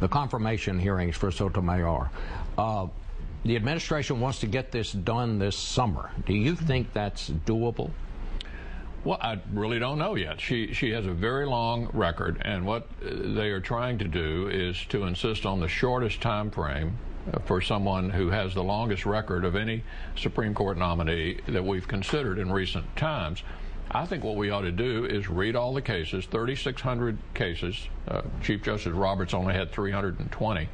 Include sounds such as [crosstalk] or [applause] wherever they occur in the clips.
the confirmation hearings for Sotomayor. Uh, the administration wants to get this done this summer. Do you think that's doable? Well, I really don't know yet. She she has a very long record, and what they are trying to do is to insist on the shortest time frame uh, for someone who has the longest record of any Supreme Court nominee that we've considered in recent times. I think what we ought to do is read all the cases, 3,600 cases. Uh, Chief Justice Roberts only had 320.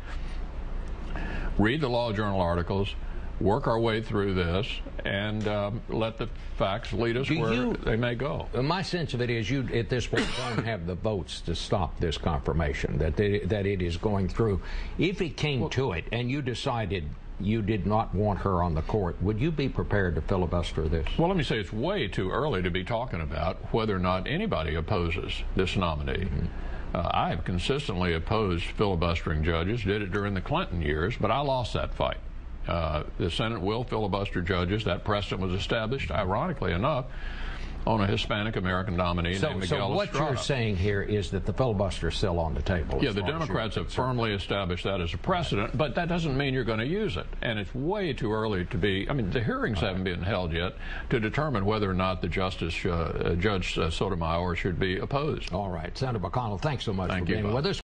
Read the law journal articles work our way through this and um, let the facts lead us Do where you, they may go. My sense of it is you, at this point, [coughs] don't have the votes to stop this confirmation, that, they, that it is going through. If it came well, to it and you decided you did not want her on the court, would you be prepared to filibuster this? Well, let me say it's way too early to be talking about whether or not anybody opposes this nominee. Mm-hmm. Uh, I have consistently opposed filibustering judges, did it during the Clinton years, but I lost that fight. Uh, the Senate will filibuster judges. That precedent was established, ironically enough, on a Hispanic American nominee so, named Miguel So what Estrada. you're saying here is that the filibuster is still on the table. Yeah, the Democrats have firmly established that as a precedent, but that doesn't mean you're going to use it. And it's way too early to be. I mean, the hearings haven't been held yet to determine whether or not the Justice uh, Judge uh, Sotomayor should be opposed. All right, Senator McConnell, thanks so much Thank for being with us.